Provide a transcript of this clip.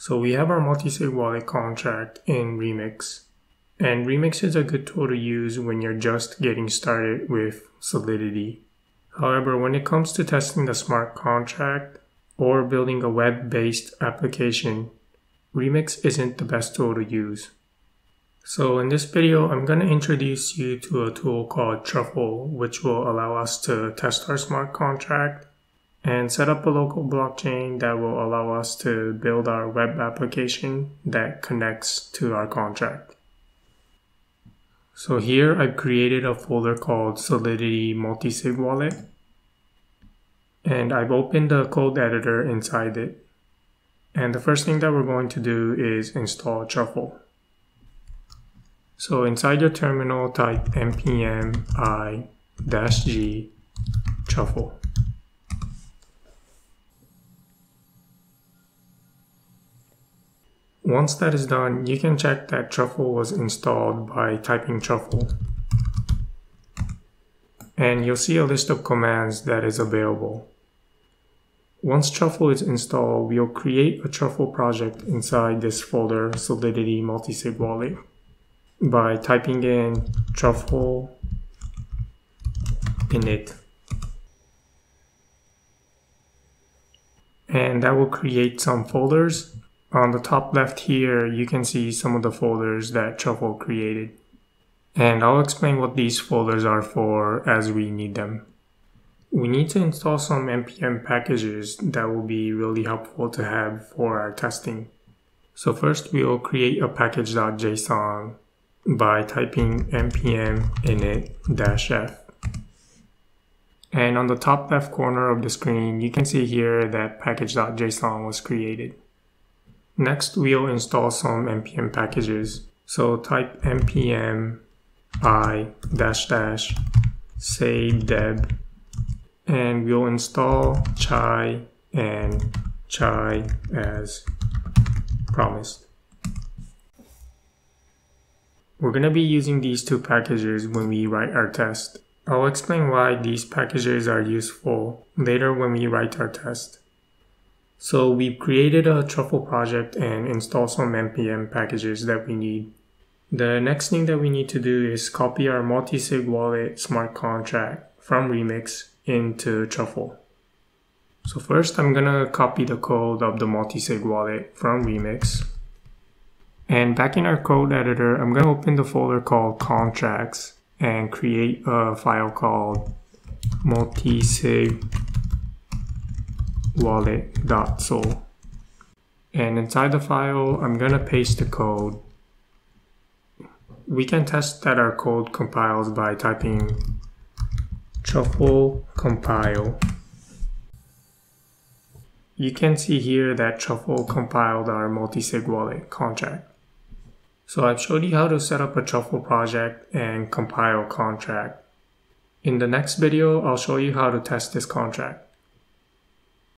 So we have our multi-sig wallet contract in Remix. And Remix is a good tool to use when you're just getting started with Solidity. However, when it comes to testing the smart contract or building a web-based application, Remix isn't the best tool to use. So in this video, I'm going to introduce you to a tool called Truffle, which will allow us to test our smart contract and set up a local blockchain that will allow us to build our web application that connects to our contract. So here I've created a folder called Solidity Multisig Wallet and I've opened the code editor inside it. And the first thing that we're going to do is install Truffle. So inside your terminal type npm i-g truffle. Once that is done, you can check that Truffle was installed by typing Truffle. And you'll see a list of commands that is available. Once Truffle is installed, we'll create a Truffle project inside this folder Solidity Multisig Wallet by typing in truffle init. And that will create some folders on the top left here, you can see some of the folders that Truffle created. And I'll explain what these folders are for as we need them. We need to install some npm packages that will be really helpful to have for our testing. So first we will create a package.json by typing npm init-f. And on the top left corner of the screen, you can see here that package.json was created. Next, we'll install some npm packages. So type npm i dash dash save-dev and we'll install chai and chai as promised. We're going to be using these two packages when we write our test. I'll explain why these packages are useful later when we write our test. So we've created a truffle project and installed some npm packages that we need. The next thing that we need to do is copy our multi-sig wallet smart contract from Remix into Truffle. So first I'm gonna copy the code of the multi-sig wallet from Remix. And back in our code editor, I'm gonna open the folder called contracts and create a file called multi-sig wallet.sol. And inside the file, I'm going to paste the code. We can test that our code compiles by typing truffle compile. You can see here that Truffle compiled our multi-sig wallet contract. So I've showed you how to set up a Truffle project and compile contract. In the next video, I'll show you how to test this contract.